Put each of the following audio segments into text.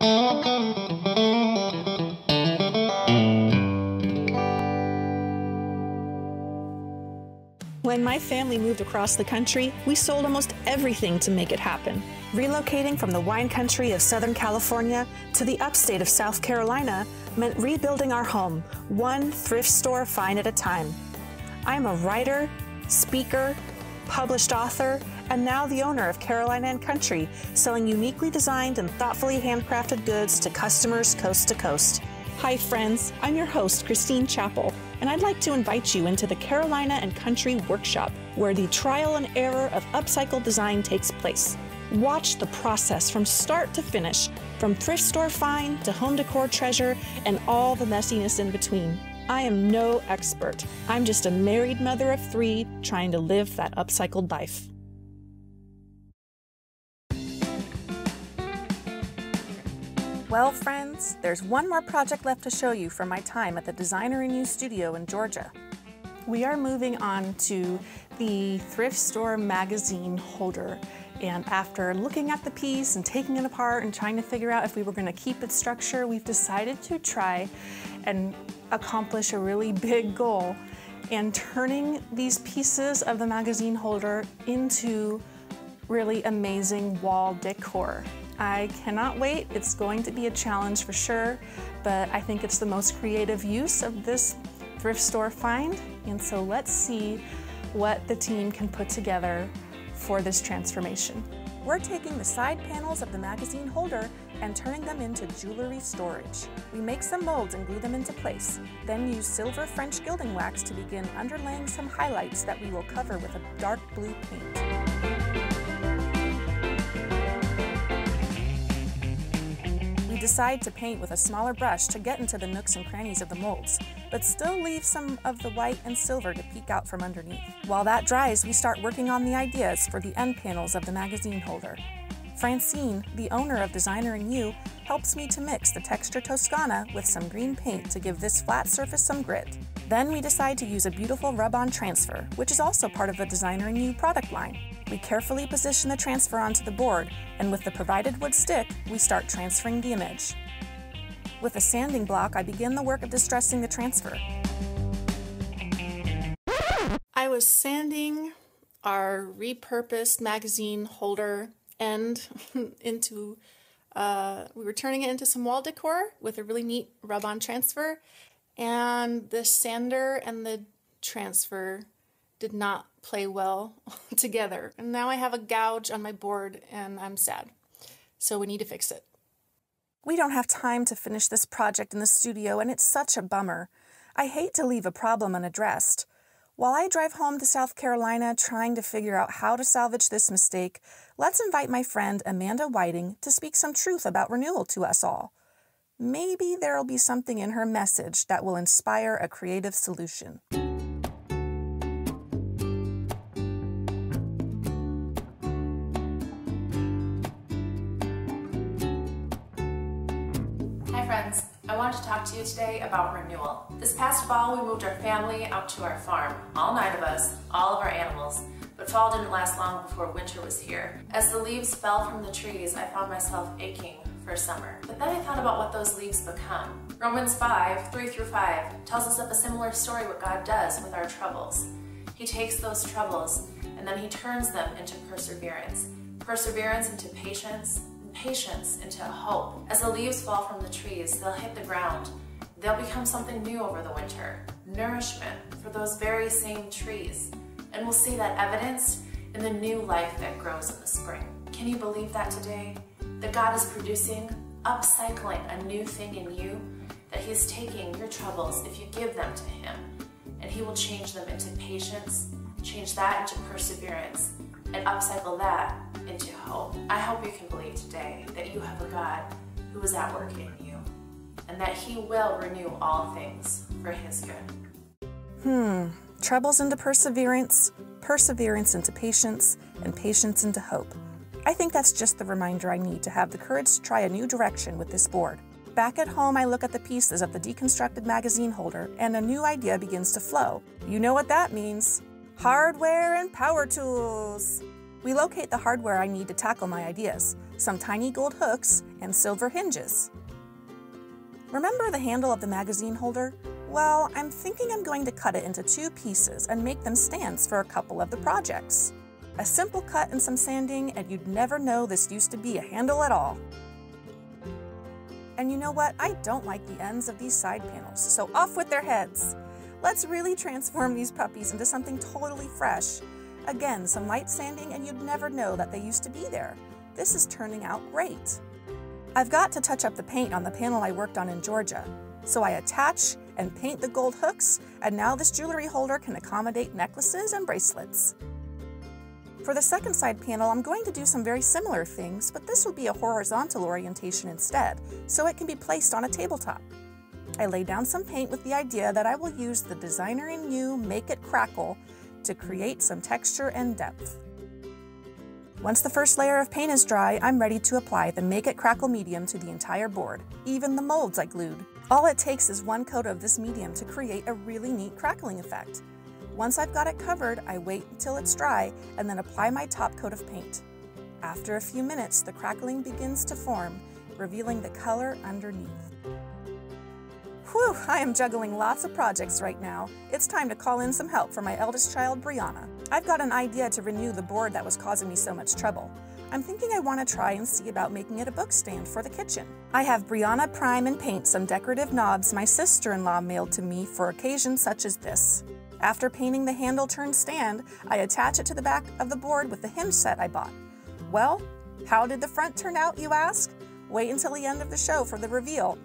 When my family moved across the country, we sold almost everything to make it happen. Relocating from the wine country of Southern California to the upstate of South Carolina meant rebuilding our home, one thrift store find at a time. I'm a writer, speaker, published author, and now the owner of Carolina and Country, selling uniquely designed and thoughtfully handcrafted goods to customers coast to coast. Hi, friends. I'm your host, Christine Chappell, and I'd like to invite you into the Carolina and Country Workshop, where the trial and error of upcycle design takes place. Watch the process from start to finish, from thrift store find to home decor treasure and all the messiness in between. I am no expert. I'm just a married mother of three trying to live that upcycled life. Well, friends, there's one more project left to show you from my time at the Designer in You studio in Georgia. We are moving on to the thrift store magazine holder. And after looking at the piece and taking it apart and trying to figure out if we were going to keep its structure, we've decided to try and accomplish a really big goal and turning these pieces of the magazine holder into really amazing wall decor. I cannot wait. It's going to be a challenge for sure, but I think it's the most creative use of this thrift store find. And so let's see what the team can put together for this transformation. We're taking the side panels of the magazine holder and turning them into jewelry storage. We make some molds and glue them into place, then use silver French gilding wax to begin underlaying some highlights that we will cover with a dark blue paint. Decide to paint with a smaller brush to get into the nooks and crannies of the molds, but still leave some of the white and silver to peek out from underneath. While that dries, we start working on the ideas for the end panels of the magazine holder. Francine, the owner of Designer in You, helps me to mix the texture Toscana with some green paint to give this flat surface some grit. Then we decide to use a beautiful rub-on transfer, which is also part of the Designer in You product line. We carefully position the transfer onto the board, and with the provided wood stick, we start transferring the image. With a sanding block, I begin the work of distressing the transfer. I was sanding our repurposed magazine holder end into, uh, we were turning it into some wall decor with a really neat rub-on transfer, and the sander and the transfer did not play well together. And now I have a gouge on my board and I'm sad. So we need to fix it. We don't have time to finish this project in the studio and it's such a bummer. I hate to leave a problem unaddressed. While I drive home to South Carolina trying to figure out how to salvage this mistake, let's invite my friend Amanda Whiting to speak some truth about renewal to us all. Maybe there'll be something in her message that will inspire a creative solution. I want to talk to you today about renewal. This past fall, we moved our family out to our farm, all nine of us, all of our animals, but fall didn't last long before winter was here. As the leaves fell from the trees, I found myself aching for summer. But then I thought about what those leaves become. Romans 5, 3 through 5 tells us of a similar story what God does with our troubles. He takes those troubles and then he turns them into perseverance. Perseverance into patience, patience into hope. As the leaves fall from the trees, they'll hit the ground. They'll become something new over the winter, nourishment for those very same trees. And we'll see that evidenced in the new life that grows in the spring. Can you believe that today? That God is producing, upcycling a new thing in you, that He's taking your troubles if you give them to Him, and He will change them into patience, change that into perseverance, and upcycle that into hope. I hope you can believe today that you have a God who is at work in you and that He will renew all things for His good. Hmm. Troubles into perseverance, perseverance into patience, and patience into hope. I think that's just the reminder I need to have the courage to try a new direction with this board. Back at home, I look at the pieces of the deconstructed magazine holder, and a new idea begins to flow. You know what that means hardware and power tools. We locate the hardware I need to tackle my ideas, some tiny gold hooks and silver hinges. Remember the handle of the magazine holder? Well, I'm thinking I'm going to cut it into two pieces and make them stands for a couple of the projects. A simple cut and some sanding and you'd never know this used to be a handle at all. And you know what? I don't like the ends of these side panels, so off with their heads. Let's really transform these puppies into something totally fresh. Again, some light sanding and you'd never know that they used to be there. This is turning out great. I've got to touch up the paint on the panel I worked on in Georgia. So I attach and paint the gold hooks, and now this jewelry holder can accommodate necklaces and bracelets. For the second side panel, I'm going to do some very similar things, but this will be a horizontal orientation instead, so it can be placed on a tabletop. I lay down some paint with the idea that I will use the Designer in You Make It Crackle to create some texture and depth. Once the first layer of paint is dry, I'm ready to apply the Make It Crackle medium to the entire board, even the molds I glued. All it takes is one coat of this medium to create a really neat crackling effect. Once I've got it covered, I wait until it's dry and then apply my top coat of paint. After a few minutes, the crackling begins to form, revealing the color underneath. Whew, I am juggling lots of projects right now. It's time to call in some help for my eldest child, Brianna. I've got an idea to renew the board that was causing me so much trouble. I'm thinking I want to try and see about making it a book stand for the kitchen. I have Brianna prime and paint some decorative knobs my sister-in-law mailed to me for occasions such as this. After painting the handle turned stand, I attach it to the back of the board with the hinge set I bought. Well, how did the front turn out, you ask? Wait until the end of the show for the reveal.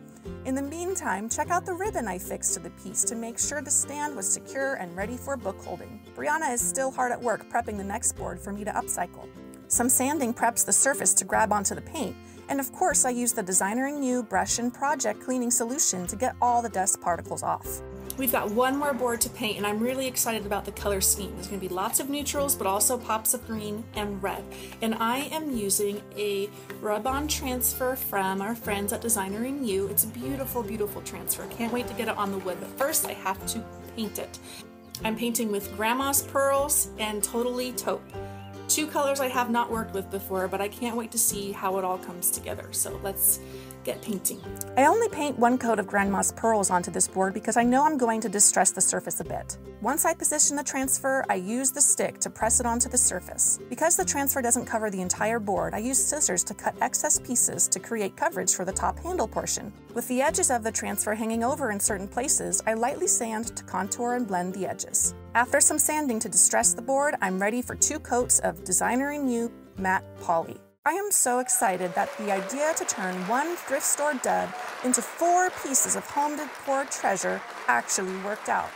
In the meantime, check out the ribbon I fixed to the piece to make sure the stand was secure and ready for book holding. Brianna is still hard at work prepping the next board for me to upcycle. Some sanding preps the surface to grab onto the paint, and of course I use the Designer in You brush and project cleaning solution to get all the dust particles off. We've got one more board to paint and I'm really excited about the color scheme. There's going to be lots of neutrals but also pops of green and red. And I am using a rub-on transfer from our friends at Designer in You. It's a beautiful, beautiful transfer. Can't wait to get it on the wood, but first I have to paint it. I'm painting with Grandma's Pearls and Totally Taupe. Two colors I have not worked with before, but I can't wait to see how it all comes together. So let's get painting. I only paint one coat of Grandma's Pearls onto this board because I know I'm going to distress the surface a bit. Once I position the transfer, I use the stick to press it onto the surface. Because the transfer doesn't cover the entire board, I use scissors to cut excess pieces to create coverage for the top handle portion. With the edges of the transfer hanging over in certain places, I lightly sand to contour and blend the edges. After some sanding to distress the board, I'm ready for two coats of Designer in You Matte Poly. I am so excited that the idea to turn one thrift store dud into four pieces of home decor treasure actually worked out.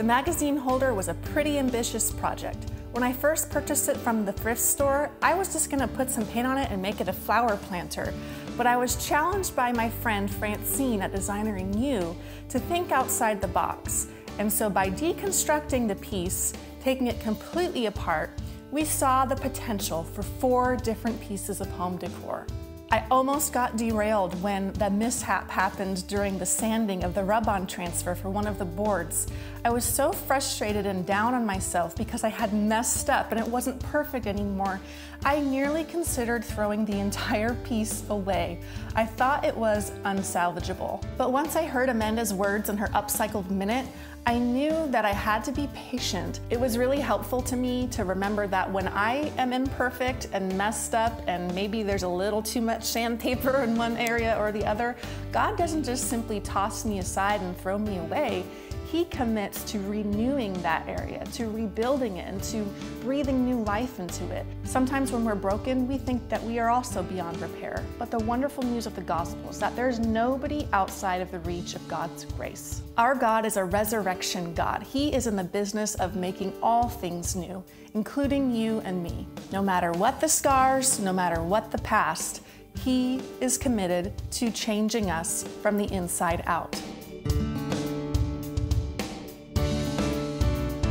The magazine holder was a pretty ambitious project. When I first purchased it from the thrift store, I was just gonna put some paint on it and make it a flower planter. But I was challenged by my friend Francine at Designer in You to think outside the box. And so by deconstructing the piece, taking it completely apart, we saw the potential for four different pieces of home decor. I almost got derailed when the mishap happened during the sanding of the rub-on transfer for one of the boards. I was so frustrated and down on myself because I had messed up and it wasn't perfect anymore. I nearly considered throwing the entire piece away. I thought it was unsalvageable. But once I heard Amanda's words in her upcycled minute, I knew that I had to be patient. It was really helpful to me to remember that when I am imperfect and messed up and maybe there's a little too much sandpaper in one area or the other, God doesn't just simply toss me aside and throw me away. He commits to renewing that area, to rebuilding it, and to breathing new life into it. Sometimes when we're broken, we think that we are also beyond repair. But the wonderful news of the gospel is that there's nobody outside of the reach of God's grace. Our God is a resurrection God. He is in the business of making all things new, including you and me. No matter what the scars, no matter what the past, He is committed to changing us from the inside out.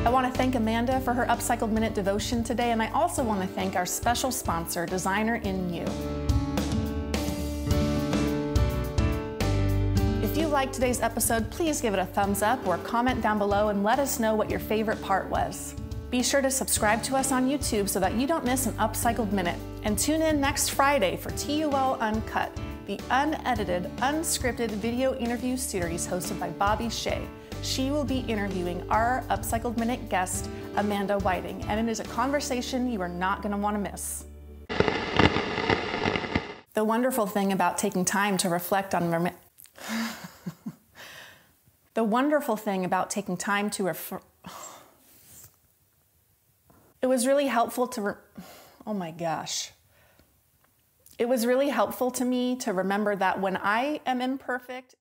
I want to thank Amanda for her Upcycled Minute devotion today, and I also want to thank our special sponsor, Designer in You. If you liked today's episode, please give it a thumbs up or comment down below and let us know what your favorite part was. Be sure to subscribe to us on YouTube so that you don't miss an Upcycled Minute. And tune in next Friday for TUL Uncut, the unedited, unscripted video interview series hosted by Bobbie Schae. She will be interviewing our Upcycled Minute guest, Amanda Whiting, and it is a conversation you are not going to want to miss. The wonderful thing about taking time to reflect on the wonderful thing about taking time to refer it was really helpful to oh my gosh it was really helpful to me to remember that when i am imperfect